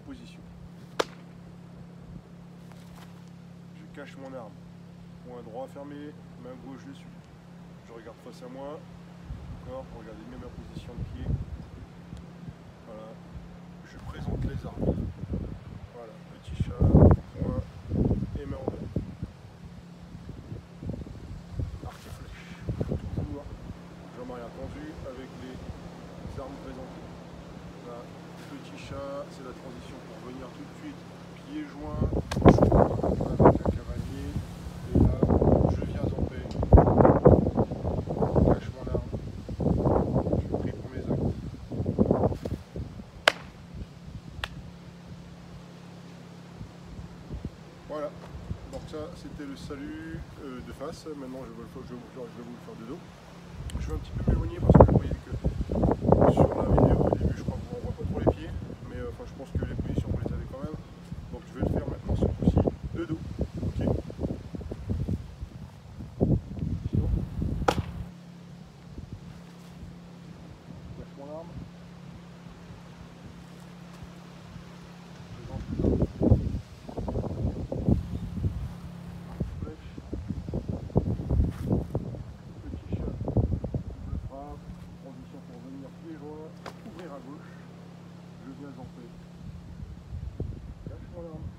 position. Je cache mon arme. Point droit fermé, main gauche dessus. Je regarde face à moi. D'accord Regardez bien ma position de pied. Voilà. Je présente les armes. Voilà, petit chat, point et main en bas. Arc et flèche. Toujours jambe arrière tendue avec les armes présentées. C'est la transition pour venir tout de suite pieds joints, avec un cavalier. Et là, je viens en paix. Cache mon arme. Je pris pour mes actes. Voilà. Donc ça, c'était le salut euh, de face. Maintenant, je vais, je vais vous le faire de dos. Je vais un petit peu m'éloigner que les positions vous les avez quand même. Donc je vais le faire maintenant ce coup-ci de dos. Okay. Mon arme. Condition pour venir pieds joints, ouvrir à gauche, je viens en fait. 어.